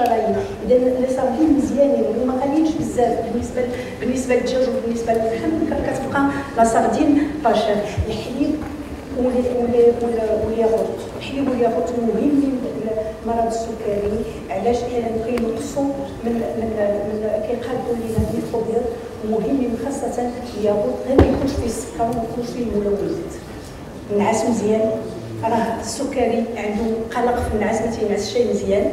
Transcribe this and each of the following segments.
الشرايين اذا لي ساردين مزيانين وما غاليينش بزاف بالنسبة بالنسبة للدجاج وبالنسبه للحم كتبقى لا ساردين باشر الحليب والياغورت الحليب والياغورت مهمين للمرض السكري علاش لأن كينقصوا من من من كيقادوا لنا الميكروبيات مهمين خاصه الياغورت غير ما يكونش فيه السكر وما يكونش فيه الملوثات النعاس مزيان راه السكري عنده قلق في النعاس ما شي مزيان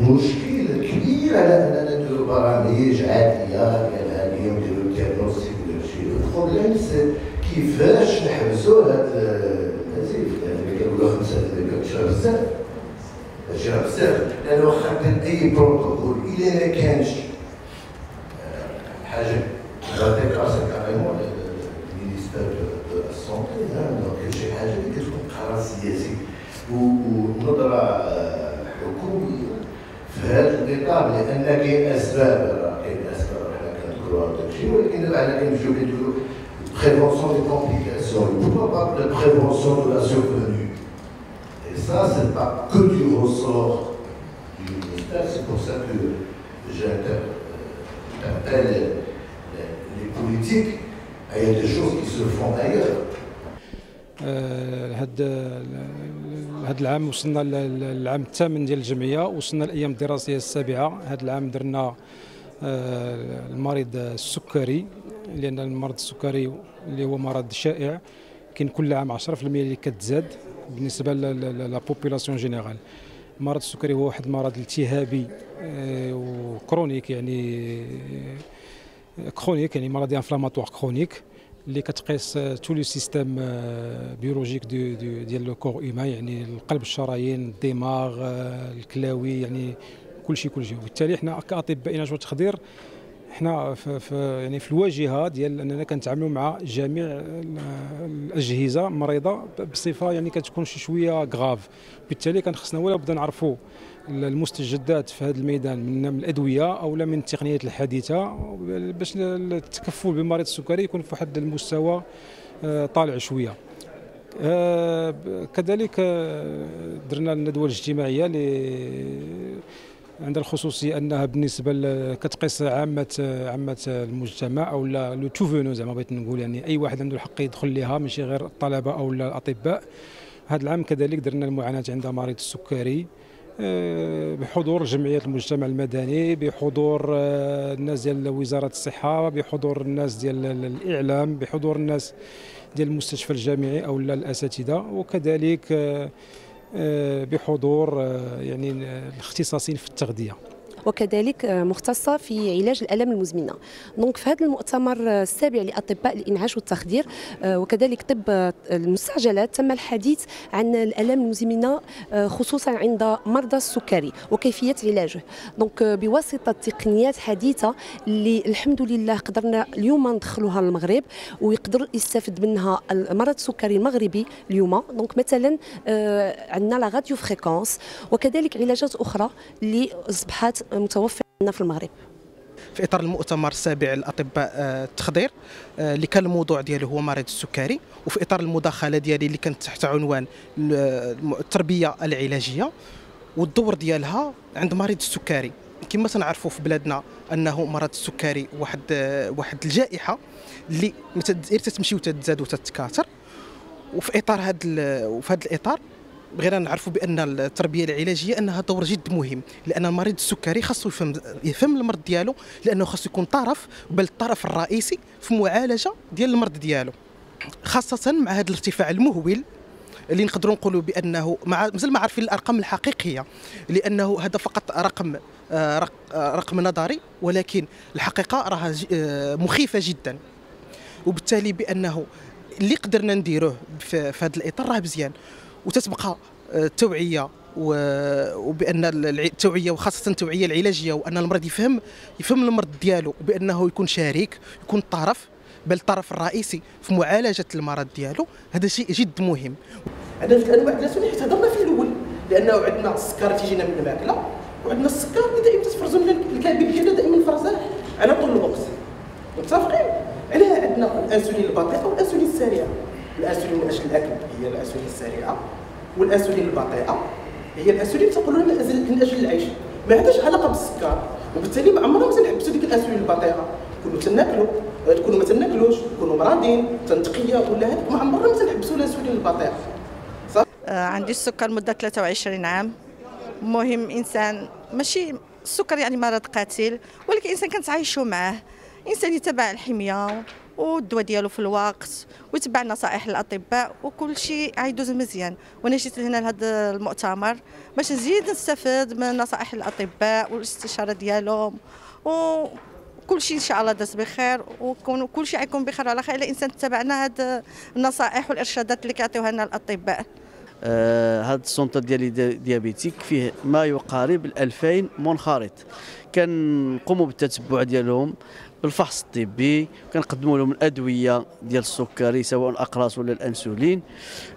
المشكل كبير على اننا نديرو برامج عادية ديال هادي نديرو ال diagnostic وداكشي ال problème c'est كيفاش نحبسو هاد النزيف اللي كنقولو خمسة كتشرب بزاف. كتشرب بزاف. لأن واخا أي بروتوكول إلا ما كانش حاجة في هذا الاطار لان كاين اسباب راه كاين اسباب حنا كنذكروها داكشي ولكن دابا حنا كنمشيو كنديرو prévention des complications, pourquoi pas la prévention de la survenue. Et ça, ce n'est pas que du ressort du ministère, c'est pour ça que j'interpelle les politiques il y a des choses qui se font ailleurs. هذا هذا العام وصلنا للعام الثامن ديال الجمعية وصلنا الأيام الدراسية السابعة. هذا العام درنا المريض السكري لأن المرض السكري اللي هو مرض شائع كاين كل عام 10% اللي كتزاد بالنسبة la population générale المرض السكري هو واحد المرض التهابي و chronique يعني chronique يعني مرض inflammatoire chronique اللي كتقيس tout le système biologique de ديال le corps humain يعني القلب الشرايين الدماغ الكلاوي يعني كل شيء كل شيء. وبالتالي حنا كأطباء إنعاش وتخدير حنا في, في يعني في الواجهة ديال أننا كنتعاملوا مع جميع الأجهزة المريضه بصفة يعني كتكون شي شوية grave بالتالي كان خصنا ولا بد نعرفوا المستجدات في هذا الميدان من الأدوية أو من التقنيات الحديثة باش التكفل بالمريض السكري يكون في واحد المستوى طالع شوية. كذلك درنا الندوة الاجتماعية عندها الخصوصيه أنها بالنسبة كتقيس عامه عامة المجتمع أو le tout venant زعما بغيت نقول يعني أي واحد عنده الحق يدخل لها ماشي غير الطلبة أو الأطباء. هذا العام كذلك درنا المعاناة عند مريض السكري بحضور جمعية المجتمع المدني بحضور الناس ديال وزارة الصحة بحضور الناس ديال الإعلام بحضور الناس ديال المستشفى الجامعي أو الأساتذة. وكذلك بحضور يعني الاختصاصيين في التغذية. وكذلك مختصة في علاج الآلام المزمنة. دونك في هذا المؤتمر السابع لأطباء الإنعاش والتخدير وكذلك طب المستعجلات تم الحديث عن الآلام المزمنة خصوصا عند مرضى السكري وكيفية علاجه. donc بواسطة تقنيات حديثة اللي الحمد لله قدرنا اليوم ندخلوها للمغرب ويقدر يستفد منها المرض السكري المغربي اليوم. donc مثلا عندنا la radiofréquence وكذلك علاجات أخرى اللي أصبحت متوفر في المغرب. في إطار المؤتمر السابع الاطباء التخدير اللي كان الموضوع ديالو هو مريض السكري وفي إطار المداخلة ديالي اللي كانت تحت عنوان التربية العلاجية والدور ديالها عند مريض السكري. كما تنعرفوا في بلادنا أنه مرض السكري واحد واحد الجائحة اللي تتمشي وتتزاد وتتكاثر. وفي إطار هذا وفي هذا الإطار بغينا نعرفوا بأن التربية العلاجية أنها دور جد مهم لأن المريض السكري خاصو يفهم يفهم المرض ديالو لأنه خاصو يكون طرف بل الطرف الرئيسي في معالجة ديال المرض ديالو. خاصة مع هذا الارتفاع المهول اللي نقدروا نقولوا بأنه مع مازال ما عارفين الأرقام الحقيقية لأنه هذا فقط رقم رقم نظري ولكن الحقيقة راها مخيفة جدا. وبالتالي بأنه اللي قدرنا نديروه في هذا الإطار راه مزيان. وتتبقى التوعيه وبأن التوعيه وخاصة التوعيه العلاجية وأن المريض يفهم يفهم المرض ديالو وبأنه يكون شريك يكون طرف بل الطرف الرئيسي في معالجة المرض ديالو. هذا شيء جد مهم. عندنا في الانواع الانسولين حيت هضرنا فيه الأول لأنه عندنا السكر تيجينا من المأكلة وعندنا السكر اللي دائما تفرزوا لنا الكبد ديالنا دائما فرزاه على طول الوقت. متفقين؟ علاه عندنا الأنسولين البطيئه والانسولين السريعه الانسولين من أجل الأكل هي الانسولين السريعة والانسولين البطيئة هي الانسولين تقولوا من أجل من أجل العيش. ما عندهاش علاقة بالسكر. وبالتالي ما عمرنا ما تنحبسوا ديك الانسولين البطيئة. كونوا تناكلوا تكونوا ما تناكلوش تكونوا مرضين تنتقية ولا هذيك ما عمرنا ما تنحبسوا الانسولين البطيئة. آه عندي السكر مدة 23 عام. مهم إنسان ماشي السكر يعني مرض قاتل ولكن إنسان كنتعايشوا معاه. إنسان يتبع الحمية والدواء ديالو في الوقت ويتبع نصائح الاطباء وكل شيء غيدوز مزيان. وأنا جيت هنا لهذا المؤتمر باش نزيد نستفاد من نصائح الاطباء والاستشارة ديالهم. و كل شيء إن شاء الله داز بخير وكون كل شيء غيكون بخير على خير إلا إنسان تبعنا هاد النصائح والإرشادات اللي كيعطيوها لنا الأطباء. هذا ال centre ديال les diabétiques فيه ما يقارب 2000 منخرط. كنقوموا بالتتبع ديالهم بالفحص الطبي كنقدموا لهم الأدوية ديال السكري سواء الأقراص ولا الأنسولين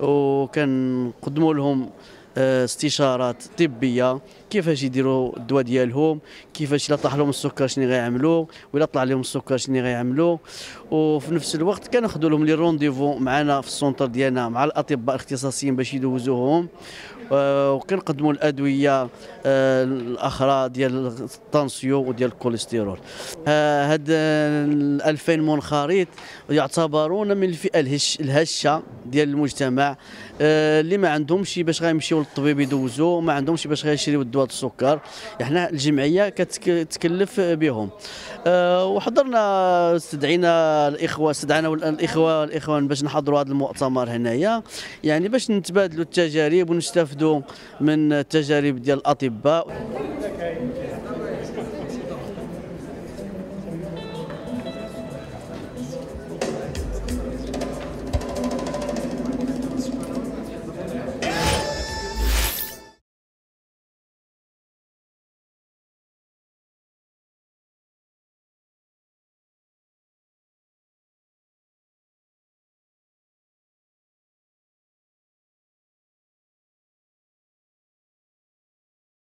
وكنقدموا لهم آه، استشارات طبية. كيفاش يديروا الدواء ديالهم؟ كيفاش إلا طاح لهم السكر شنو غيعملوا؟ ولا طلع لهم السكر شنو غيعملوا؟ وفي نفس الوقت كناخذوا لهم les rendez-vous معنا في ال centre ديالنا مع الأطباء الاختصاصيين باش يدوزوهم. آه، وكنقدموا الأدوية آه، الأخرى ديال الطنسيو وديال الكوليسترول. هاد 2000 منخرط يعتبرون من الفئة الهشة ديال المجتمع. آه، اللي ما عندهمش باش غيمشيو للطبيب يدوزوا ما عندهمش باش غيشريو الدواء السكر. إحنا الجمعية كتكلف بهم. وحضرنا استدعينا الإخوة استدعينا الإخوة الإخوان باش نحضروا هذا المؤتمر هنايا. يعني باش نتبادلوا التجارب ونستافدوا من التجارب ديال الأطباء.